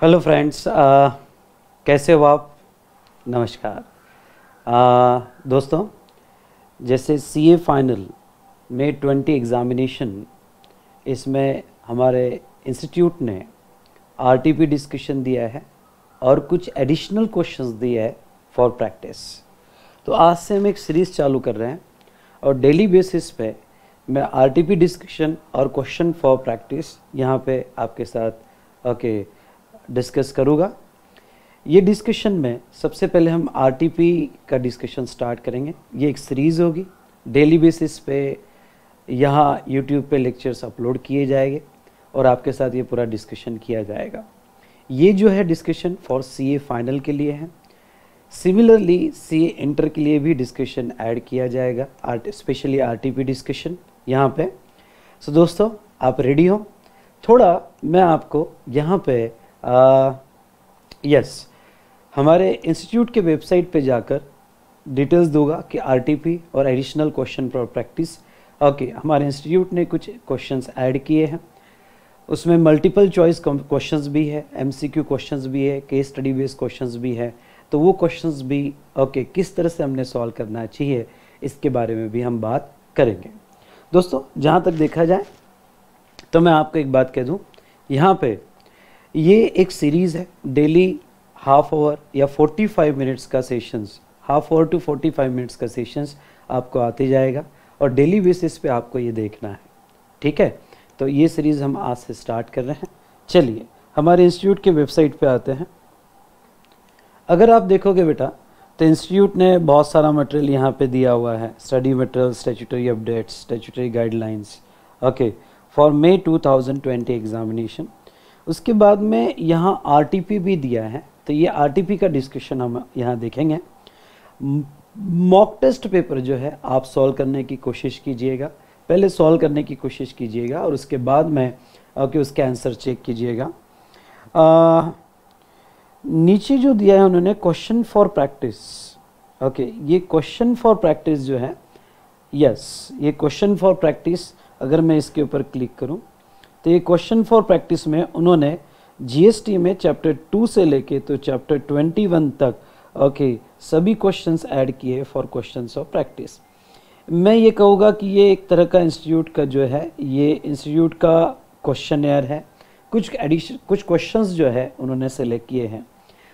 Hello friends कैसे हो आप? नमस्कार. Uh, दोस्तों जैसे C A final May twenty examination इसमें हमारे इंस्टीट्यूट ने आर टी पी डिस्कशन दिया है और कुछ एडिशनल क्वेश्चंस दिए है फॉर प्रैक्टिस तो आज से हम एक सीरीज़ चालू कर रहे हैं और डेली बेसिस पे मैं आर टी पी डिस्कशन और क्वेश्चन फॉर प्रैक्टिस यहाँ पे आपके साथ ओके डिस्कस करूँगा। ये डिस्कशन में सबसे पहले हम आरटीपी का डिस्कशन स्टार्ट करेंगे। ये एक सीरीज़ होगी। डेली बेसिस पे यहाँ यूट्यूब पे लेक्चर्स अपलोड किए जाएँगे और आपके साथ ये पूरा डिस्कशन किया जाएगा। ये जो है डिस्कशन फॉर सीए फाइनल के लिए है। सिमिलरली सी इंटर के लिए भी डिस्कशन ऐड किया जाएगा। आर्ट स्पेशली आरटीपी डिस्कशन यहाँ पे। सो so, दोस्तों आप रेडी हो? थोड़ा मैं आपको यहाँ पे यस हमारे इंस्टीट्यूट के वेबसाइट पे जाकर डिटेल्स दूँगा कि आरटीपी और additional question for practice okay हमारे इंस्टीट्यूट ने कुछ क्वेश्चंस ऐड किए हैं। उसमें मल्टीपल चॉइस क्वेश्चंस भी है एमसीक्यू क्वेश्चंस भी है केस स्टडी बेस्ड क्वेश्चंस भी है। तो वो क्वेश्चंस भी ओके okay, किस तरह से हमने सॉल्व करना चाहिए इसके बारे में भी हम बात करेंगे। दोस्तों जहाँ तक देखा जाए तो मैं आपको एक बात कह दूँ। यहाँ पे ये एक सीरीज़ है डेली हाफ़ आवर या 45 मिनट्स का sessions half hour to 45 minutes का सेशंस आपको आते जाएगा और डेली बेसिस पे आपको ये देखना है। ठीक है? तो ये सीरीज़ हम आज से स्टार्ट कर रहे हैं। चलिए, हमारे इंस्टीट्यूट के वेबसाइट पे आते हैं। अगर आप देखोगे बेटा तो इंस्टीट्यूट ने बहुत सारा मटेरियल यहाँ पे दिया हुआ है। Study material statutory updates statutory guidelines okay for May 2020 examination उसके बाद में यहाँ आर भी दिया है तो ये आरटीपी का डिस्कशन हम यहाँ देखेंगे। मॉक टेस्ट पेपर जो है, आप सॉल्व करने की कोशिश कीजिएगा। पहले सॉल्व करने की कोशिश कीजिएगा और उसके बाद में ओके उसके आंसर चेक कीजिएगा। नीचे जो दिया है उन्होंने क्वेश्चन फॉर प्रैक्टिस ओके ये क्वेश्चन फॉर प्रैक्टिस जो है यस ये क्वेश्चन फॉर प्रैक्टिस अगर मैं इसके ऊपर क्लिक करूँ तो ये क्वेश्चन फॉर प्रैक्टिस में उन्होंने जीएसटी में चैप्टर टू से लेके तो चैप्टर ट्वेंटी वन तक ओके सभी क्वेश्चंस ऐड किए फॉर क्वेश्चंस ऑफ़ प्रैक्टिस मैं ये कहूँगा कि ये एक तरह का इंस्टीट्यूट का जो है, ये इंस्टीट्यूट का क्वेश्चन है। कुछ एडिशन कुछ क्वेश्चंस जो है उन्होंने सेलेक्ट किए हैं।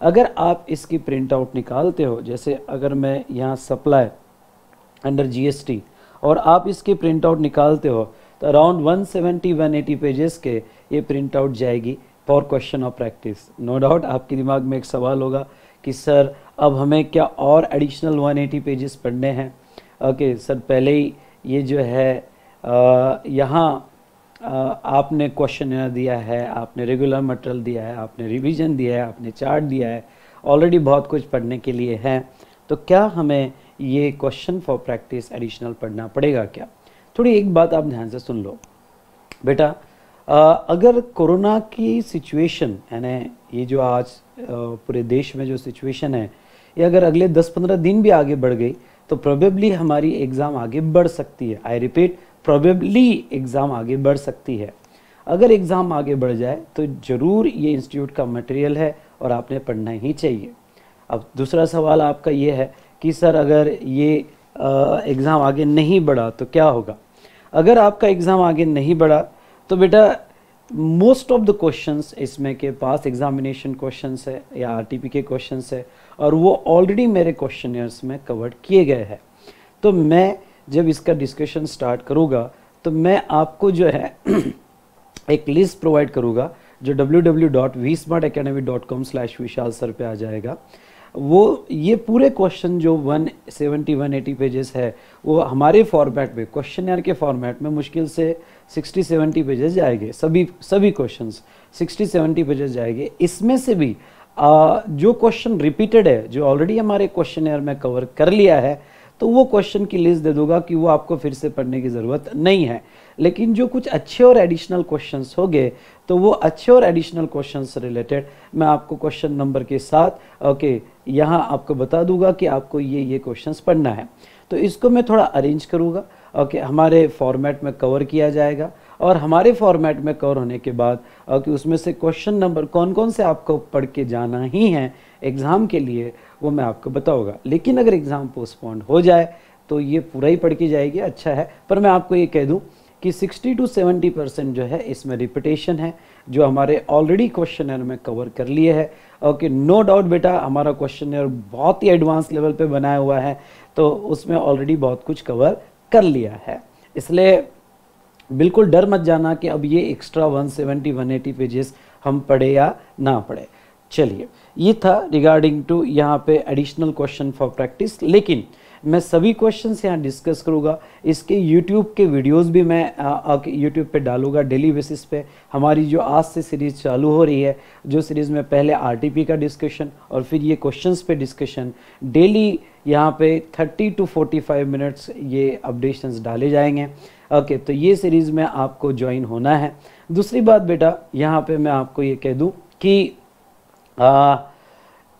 अगर आप इसकी प्रिंट आउट निकालते हो, जैसे अगर मैं यहाँ सप्लाई अंडर जीएसटी और आप इसकी प्रिंट आउट निकालते हो तो अराउंड 170 180 पेजेस के ये प्रिंट आउट जाएगी for question of practice no doubt आपके दिमाग में एक सवाल होगा कि सर अब हमें क्या और एडिशनल 180 पेजेस पढ़ने हैं? ओके okay, सर पहले ही ये जो है यहाँ आपने क्वेश्चन दिया है आपने रेगुलर मटेरियल दिया है आपने रिवीजन दिया है आपने चार्ट दिया है ऑलरेडी बहुत कुछ पढ़ने के लिए है तो क्या हमें ये क्वेश्चन फॉर प्रैक्टिस एडिशनल पढ़ना पड़ेगा क्या? थोड़ी एक बात आप ध्यान से सुन लो। बेटा अगर कोरोना की सिचुएशन यानी ये जो आज पूरे देश में जो सिचुएशन है, ये अगर अगले 10-15 दिन भी आगे बढ़ गई तो प्रोबेबली हमारी एग्ज़ाम आगे बढ़ सकती है। आई रिपीट प्रोबेबली एग्ज़ाम आगे बढ़ सकती है। अगर एग्ज़ाम आगे बढ़ जाए तो ज़रूर ये इंस्टीट्यूट का मटेरियल है और आपने पढ़ना ही चाहिए। अब दूसरा सवाल आपका ये है कि सर, अगर ये एग्ज़ाम आगे नहीं बढ़ा तो क्या होगा? अगर आपका एग्ज़ाम आगे नहीं बढ़ा तो बेटा मोस्ट ऑफ़ द क्वेश्चंस इसमें के पास एग्जामिनेशन क्वेश्चंस है, या आरटीपी के क्वेश्चंस है, और वो ऑलरेडी मेरे क्वेश्चन में कवर किए गए हैं। तो मैं जब इसका डिस्कशन स्टार्ट करूँगा तो मैं आपको जो है एक लिस्ट प्रोवाइड करूँगा, जो W W dot V smart academy dot com slash Vishal sir पर आ जाएगा। वो ये पूरे क्वेश्चन जो 170 180 पेजेस है वो हमारे फॉर्मेट में क्वेश्चन के फॉर्मेट में मुश्किल से 60 70 पेजेस जाएँगे। सभी सभी क्वेश्चंस 60 70 पेजेस जाएँगे। इसमें से भी आ, जो क्वेश्चन रिपीटेड है जो ऑलरेडी हमारे क्वेश्चन में कवर कर लिया है तो वो क्वेश्चन की लिस्ट दे दूँगा कि वो आपको फिर से पढ़ने की ज़रूरत नहीं है। लेकिन जो कुछ अच्छे और एडिशनल क्वेश्चन हो गए तो वो अच्छे और एडिशनल क्वेश्चन से रिलेटेड मैं आपको क्वेश्चन नंबर के साथ ओके यहाँ आपको बता दूँगा कि आपको ये ये क्वेश्चन पढ़ना है। तो इसको मैं थोड़ा अरेंज करूँगा ओके हमारे फॉर्मेट में कवर किया जाएगा। और हमारे फॉर्मेट में कवर होने के बाद कि उसमें से क्वेश्चन नंबर कौन कौन से आपको पढ़ के जाना ही है एग्ज़ाम के लिए, वो मैं आपको बताऊँगा। लेकिन अगर एग्ज़ाम पोस्टपोन हो जाए तो ये पूरा ही पढ़ के जाएगी अच्छा है। पर मैं आपको ये कह दूँ कि 60 टू 70 परसेंट जो है, इसमें रिपीटेशन है, जो हमारे ऑलरेडी क्वेश्चन में कवर कर लिए है। ओके नो डाउट बेटा, हमारा क्वेश्चन बहुत ही एडवांस लेवल पे बनाया हुआ है तो उसमें ऑलरेडी बहुत कुछ कवर कर लिया है। इसलिए बिल्कुल डर मत जाना कि अब ये एक्स्ट्रा 170 180 पेजेस हम पढ़े या ना पढ़े। चलिए, ये था रिगार्डिंग टू यहाँ पे एडिशनल क्वेश्चन फॉर प्रैक्टिस लेकिन मैं सभी क्वेश्चन यहाँ डिस्कस करूँगा। इसके यूट्यूब के वीडियोस भी मैं यूट्यूब पे डालूँगा डेली बेसिस पे। हमारी जो आज से सीरीज़ चालू हो रही है, जो सीरीज़ में पहले आरटीपी का डिस्कशन और फिर ये क्वेश्चंस पे डिस्कशन डेली यहाँ पे 30 टू 45 मिनट्स ये अपडेशंस डाले जाएँगे। ओके तो ये सीरीज़ में आपको ज्वाइन होना है। दूसरी बात बेटा, यहाँ पे मैं आपको ये कह दूँ कि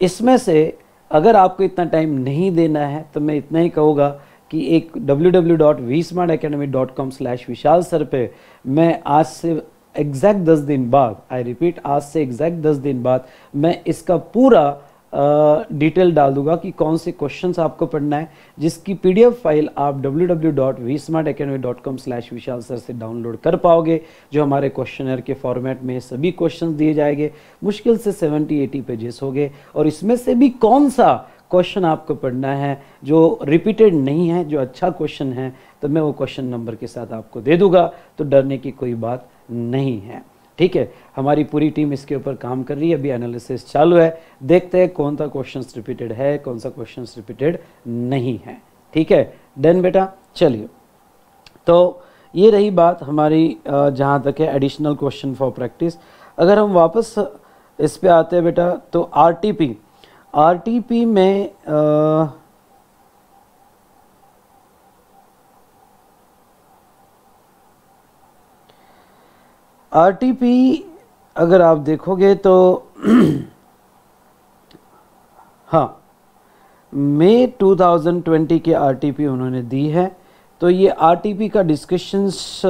इसमें से अगर आपको इतना टाइम नहीं देना है तो मैं इतना ही कहूँगा कि एक www.vsmartacademy.com विशाल सर पे मैं आज से एग्जैक्ट दस दिन बाद आई रिपीट आज से एग्जैक्ट दस दिन बाद मैं इसका पूरा डिटेल डाल दूँगा कि कौन से क्वेश्चंस आपको पढ़ना है, जिसकी पीडीएफ फ़ाइल आप www.vsmartacademy.com विशाल सर से डाउनलोड कर पाओगे, जो हमारे क्वेश्चनर के फॉर्मेट में सभी क्वेश्चंस दिए जाएँगे। मुश्किल से 70-80 पेजेस हो गए और इसमें से भी कौन सा क्वेश्चन आपको पढ़ना है, जो रिपीटेड नहीं है, जो अच्छा क्वेश्चन है तो मैं वो क्वेश्चन नंबर के साथ आपको दे दूँगा। तो डरने की कोई बात नहीं है। ठीक है हमारी पूरी टीम इसके ऊपर काम कर रही है अभी एनालिसिस चालू है देखते हैं कौन सा क्वेश्चन रिपीटेड है कौन सा क्वेश्चन रिपीटेड नहीं है ठीक है डन बेटा चलिए तो ये रही बात हमारी जहाँ तक है एडिशनल क्वेश्चन फॉर प्रैक्टिस अगर हम वापस इस पे आते हैं बेटा तो R T P R T P में आ, आरटीपी अगर आप देखोगे तो हाँ मई 2020 के आरटीपी उन्होंने दी है। तो ये आरटीपी का डिस्कशंस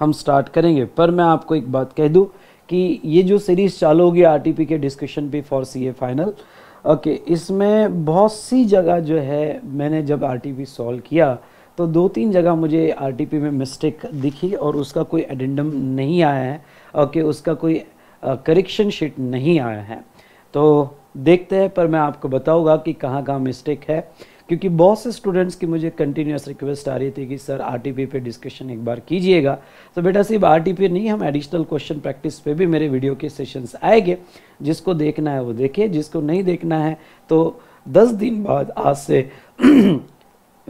हम स्टार्ट करेंगे। पर मैं आपको एक बात कह दूँ कि ये जो सीरीज़ चालू होगी आरटीपी के डिस्कशन पे for C A final okay, इसमें बहुत सी जगह जो है मैंने जब आर सॉल्व किया तो दो तीन जगह मुझे आरटीपी में मिस्टेक दिखी और उसका कोई एडेंडम नहीं आया है और कि उसका कोई करेक्शन शीट नहीं आया है। तो देखते हैं, पर मैं आपको बताऊँगा कि कहाँ कहाँ मिस्टेक है, क्योंकि बहुत से स्टूडेंट्स की मुझे कंटिन्यूस रिक्वेस्ट आ रही थी कि, sir R T P discussion एक बार कीजिएगा। तो बेटा, सिर्फ़ आर टी नहीं, हम एडिशनल क्वेश्चन प्रैक्टिस पे भी मेरे वीडियो के सेशंस आएँगे। जिसको देखना है वो देखे, जिसको नहीं देखना है तो दस दिन बाद आज से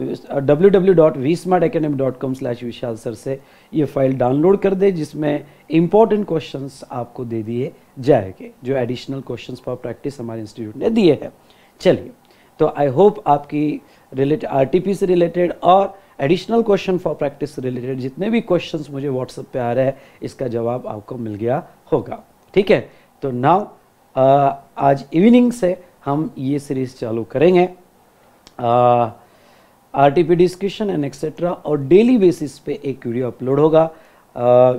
www.vsmartacademy.com विशाल सर से ये फ़ाइल डाउनलोड कर दे जिसमें इंपॉर्टेंट क्वेश्चंस आपको दे दिए जाएँगे जो एडिशनल क्वेश्चंस फॉर प्रैक्टिस हमारे इंस्टीट्यूट ने दिए हैं। चलिए तो आई होप आपकी रिलेटेड आरटीपी से रिलेटेड और एडिशनल क्वेश्चन फॉर प्रैक्टिस से रिलेटेड जितने भी क्वेश्चंस मुझे व्हाट्सएप पे आ रहे हैं इसका जवाब आपको मिल गया होगा। ठीक है? तो नाउ आज इवनिंग से हम ये सीरीज़ चालू करेंगे। आ, R T P discussion and etcetera और डेली बेसिस पे एक वीडियो अपलोड होगा।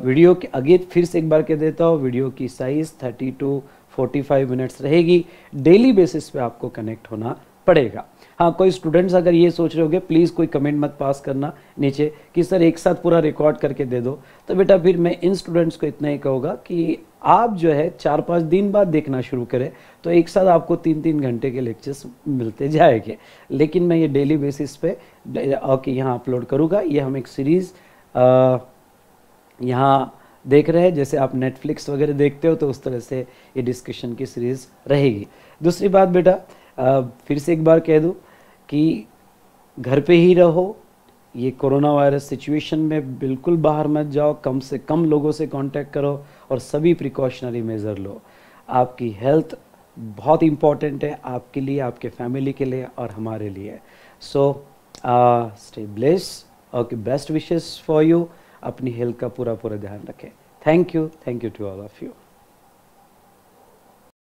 वीडियो के आगे फिर से एक बार कह देता हूँ वीडियो की साइज़ 30 टू 45 मिनट्स रहेगी। डेली बेसिस पे आपको कनेक्ट होना पड़ेगा। हाँ कोई स्टूडेंट्स अगर ये सोच रहे होगे प्लीज़ कोई कमेंट मत पास करना नीचे कि सर एक साथ पूरा रिकॉर्ड करके दे दो। तो बेटा फिर मैं इन स्टूडेंट्स को इतना ही कहूँगा कि आप जो है चार पाँच दिन बाद देखना शुरू करें तो एक साथ आपको तीन तीन घंटे के लेक्चर्स मिलते जाएँगे। लेकिन मैं ये डेली बेसिस पे ओके यहाँ अपलोड करूँगा। ये हम एक सीरीज़ यहाँ देख रहे हैं। जैसे आप नेटफ्लिक्स वगैरह देखते हो तो उस तरह से ये डिस्कशन की सीरीज़ रहेगी। दूसरी बात बेटा फिर से एक बार कह दूँ कि घर पे ही रहो। ये कोरोना वायरस सिचुएशन में बिल्कुल बाहर मत जाओ। कम से कम लोगों से कांटेक्ट करो और सभी प्रिकॉशनरी मेज़र लो। आपकी हेल्थ बहुत इंपॉर्टेंट है आपके लिए, आपके फैमिली के लिए और हमारे लिए। So stay blessed okay best wishes for you अपनी हेल्थ का पूरा पूरा ध्यान रखें। Thank you thank you to all of you